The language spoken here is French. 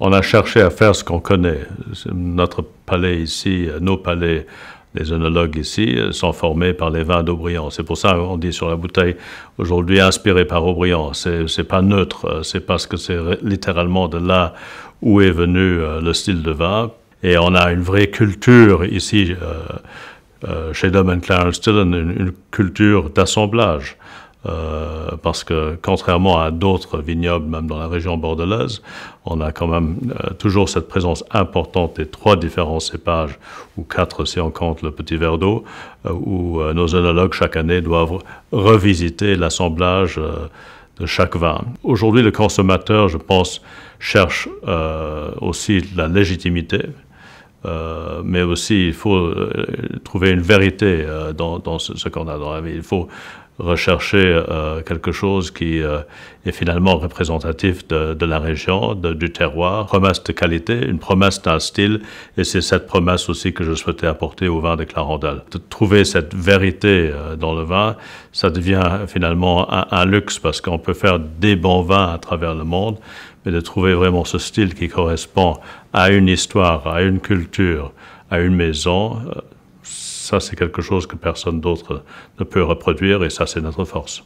on a cherché à faire ce qu'on connaît. Notre palais ici, nos palais, les œnologues ici sont formés par les vins d'Aubryon. C'est pour ça qu'on dit sur la bouteille aujourd'hui inspiré par Aubryon. C'est, pas neutre, c'est parce que c'est littéralement de là où est venu le style de vin. Et on a une vraie culture ici euh, chez Dom Clarence Dillon, une, culture d'assemblage. Euh, parce que contrairement à d'autres vignobles, même dans la région bordelaise, on a quand même euh, toujours cette présence importante des trois différents cépages, ou quatre si on compte le petit verre d'eau, euh, où nos œnologues chaque année doivent revisiter l'assemblage de chaque vin. Aujourd'hui, le consommateur, je pense, cherche aussi la légitimité, euh, mais aussi, il faut euh, trouver une vérité euh, dans, ce, qu'on a dans la vie. Il faut rechercher quelque chose qui est finalement représentatif de, la région, du terroir, promesse de qualité, une promesse d'un style, et c'est cette promesse aussi que je souhaitais apporter au vin de Clarendal. Trouver cette vérité dans le vin, ça devient finalement un luxe parce qu'on peut faire des bons vins à travers le monde, mais de trouver vraiment ce style qui correspond à une histoire, à une culture, à une maison, ça c'est quelque chose que personne d'autre ne peut reproduire et ça c'est notre force.